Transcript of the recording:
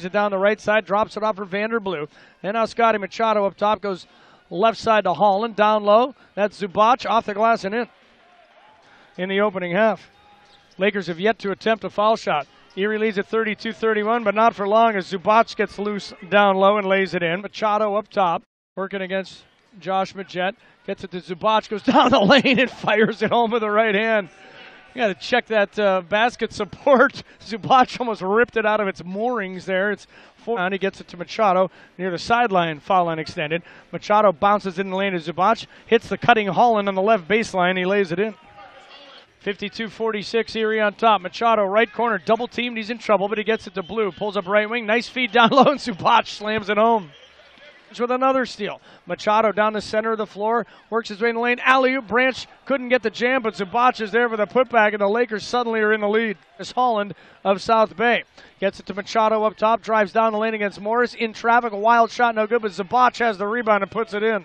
Swings it down the right side, drops it off for Vander Blue. And now Scotty Machado up top goes left side to Holland, down low. That's Zubac off the glass and in. In the opening half. Lakers have yet to attempt a foul shot. Erie leads at 32 31, but not for long as Zubac gets loose down low and lays it in. Machado up top, working against Josh Magette. Gets it to Zubac, goes down the lane and fires it home with the right hand. Got to check that uh, basket support. Zubac almost ripped it out of its moorings there. It's four. And he gets it to Machado near the sideline, foul line extended. Machado bounces in the lane to Zubac, hits the cutting Holland on the left baseline. He lays it in. 52-46 Erie on top. Machado right corner, double teamed. He's in trouble, but he gets it to Blue. Pulls up right wing. Nice feed down low, and Zubac slams it home with another steal. Machado down the center of the floor, works his way in the lane. Alley Branch couldn't get the jam, but Zubac is there for the putback, and the Lakers suddenly are in the lead. It's Holland of South Bay. Gets it to Machado up top, drives down the lane against Morris. In traffic, a wild shot, no good, but Zubac has the rebound and puts it in.